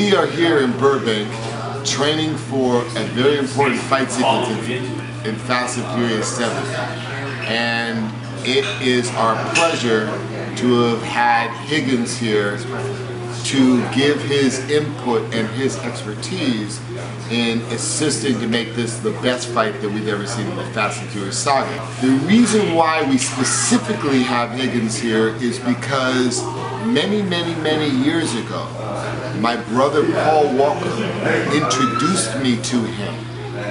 we are here in Burbank training for a very important fight sequence in, Fast and Furious 7. And it is our pleasure to have had Higgins here to give his input and his expertise in assisting to make this the best fight that we've ever seen in the Fast and Furious saga. The reason why we specifically have Higgins here is because many, many, many years ago, my brother Paul Walker introduced me to him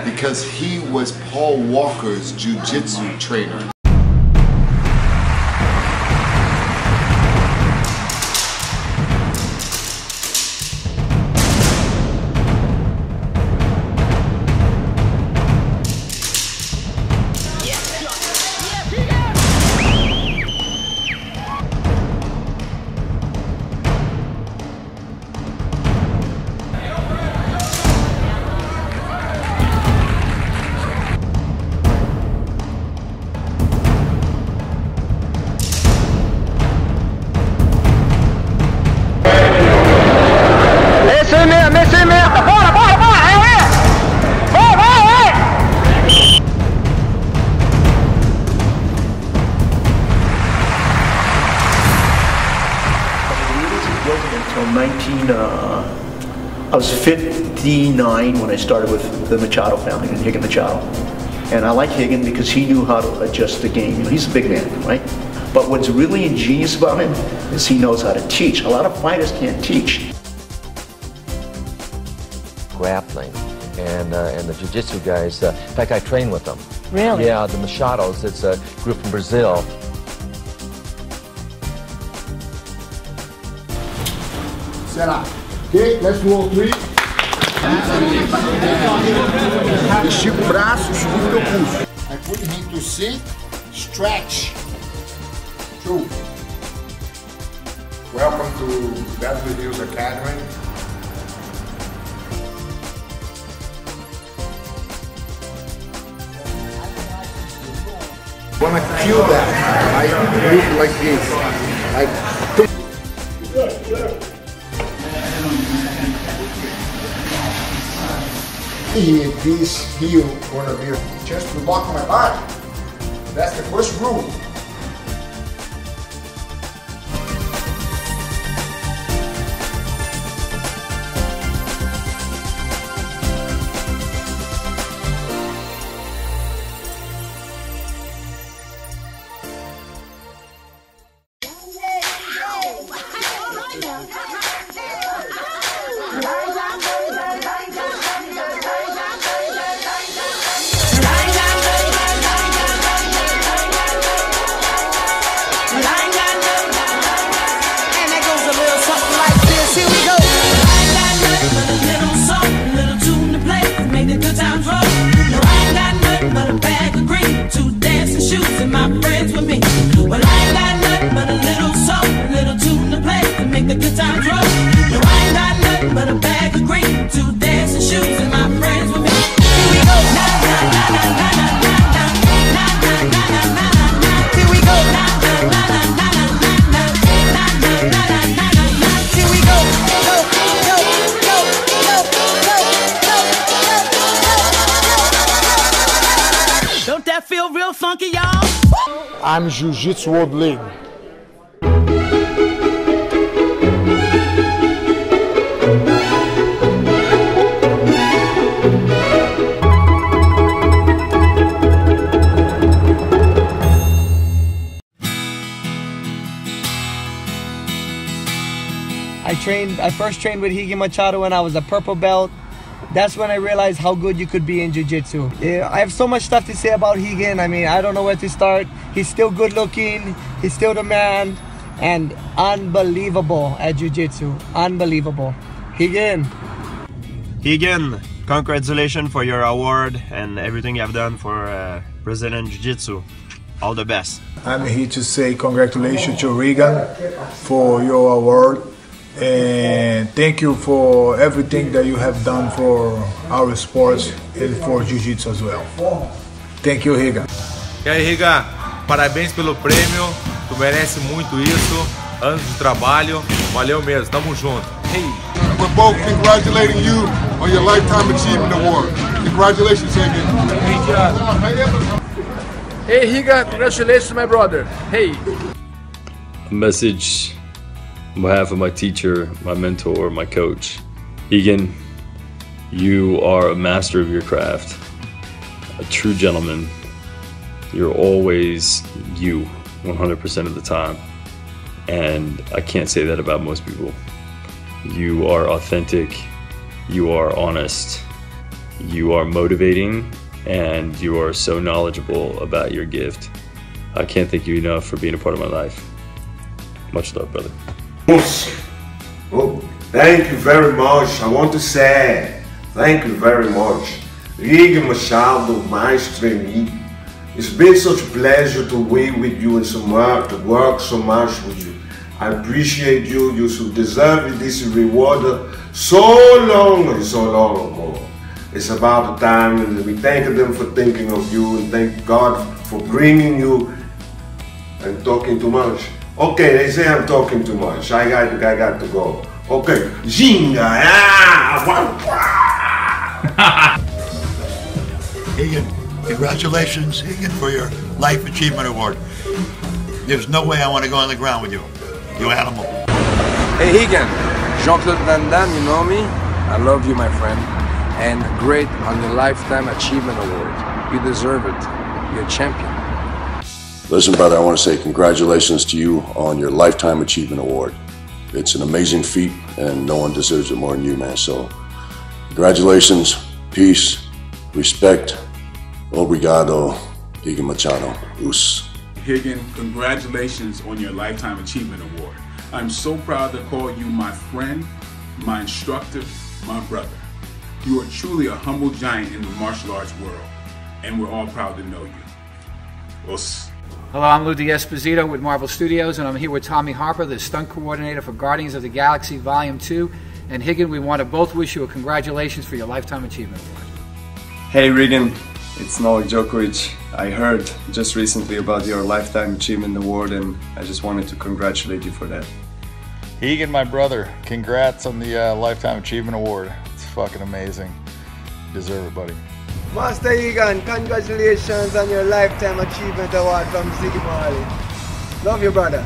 because he was Paul Walker's jiu-jitsu trainer. Until 19, uh, I was 59 when I started with the Machado family and Higgin Machado. And I like Higgin because he knew how to adjust the game. You know, he's a big man, right? But what's really ingenious about him is he knows how to teach. A lot of fighters can't teach. grappling. And, uh, and the jiu-jitsu guys, uh, in fact, I train with them. Really? Yeah, the Machados, it's a group from Brazil. Up. Okay, let's all three. Estica o braço, segura o pulso. I put him to sit, stretch. Two. Welcome to Beverly Hills Academy. Wanna kill that. I move like this. Like Here, this heel gonna be chance to block my body. That's the first rule. And that feel real funky, y'all? I'm Jiu-Jitsu World League. I trained. I first trained with Higi Machado when I was a purple belt. That's when I realized how good you could be in jiu-jitsu. Yeah, I have so much stuff to say about Higgin. I mean, I don't know where to start. He's still good looking. He's still the man, and unbelievable at jiu-jitsu. Unbelievable. Higgin. Higgin, congratulations for your award and everything you have done for uh, Brazilian Jiu Jitsu. All the best. I'm here to say congratulations to Rigan for your award and thank you for everything that you have done for our sports and for Jiu-Jitsu as well. Thank you, Regan. E aí, Riga, parabéns pelo prêmio. Tu merece muito isso. Anos de trabalho. Valeu mesmo. Tamo junto. Hey. we're both congratulating you on your Lifetime Achievement Award. Congratulations, job. Hey, Higa, congratulations, my brother. Hey. A message on behalf of my teacher, my mentor, my coach. Egan, you are a master of your craft, a true gentleman. You're always you 100% of the time. And I can't say that about most people. You are authentic, you are honest, you are motivating, and you are so knowledgeable about your gift. I can't thank you enough for being a part of my life. Much love, brother. Oh, thank you very much. I want to say thank you very much. Riga Machado, Maestro Emi. It's been such a pleasure to be with you and so much, to work so much with you. I appreciate you. You should deserve this reward so long so long ago. It's about the time and we thank them for thinking of you and thank God for bringing you and talking too much. Okay, they say I'm talking too much. I got, I got to go. Okay, Ginga, ah, Egan, congratulations, Egan, for your Life Achievement Award. There's no way I want to go on the ground with you, you animal. Hey, Higan. Jean-Claude Van Damme, you know me? I love you, my friend. And great on your Lifetime Achievement Award. You deserve it. You're a champion. Listen, brother, I want to say congratulations to you on your Lifetime Achievement Award. It's an amazing feat, and no one deserves it more than you, man. So, congratulations, peace, respect, obrigado, Higa Machado, us. Higgin, congratulations on your Lifetime Achievement Award. I'm so proud to call you my friend, my instructor, my brother. You are truly a humble giant in the martial arts world, and we're all proud to know you. Us. Hello, I'm Lou Esposito with Marvel Studios, and I'm here with Tommy Harper, the stunt coordinator for Guardians of the Galaxy Volume 2. And Higgin, we want to both wish you a congratulations for your Lifetime Achievement Award. Hey Rigan, it's Novak Djokovic. I heard just recently about your Lifetime Achievement Award and I just wanted to congratulate you for that. Egan, my brother, congrats on the uh, Lifetime Achievement Award. It's fucking amazing. You deserve it, buddy. Master Egan, congratulations on your Lifetime Achievement Award from Ziggy Marley. Love you, brother.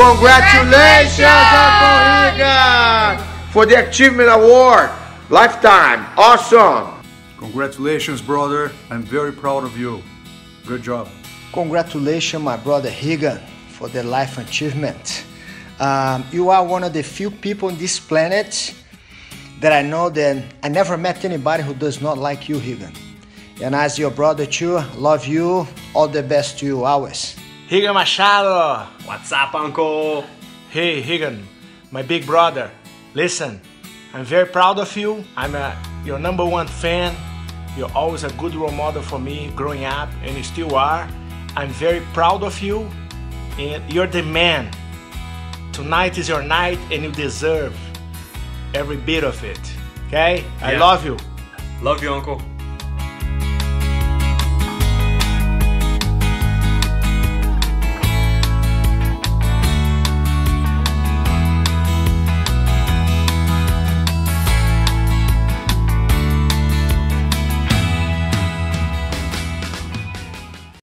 Congratulations, Uncle Higa, for the Achievement Award. Lifetime. Awesome. Congratulations, brother. I'm very proud of you. Good job. Congratulations, my brother Higa, for the life achievement. Um, you are one of the few people on this planet that I know that I never met anybody who does not like you, Higan. And as your brother too, love you. All the best to you always. Higan Machado! What's up, uncle? Hey, Higan, my big brother. Listen, I'm very proud of you. I'm a, your number one fan. You're always a good role model for me growing up, and you still are. I'm very proud of you, and you're the man. Tonight is your night, and you deserve every bit of it. Okay? I love you. Love you, uncle.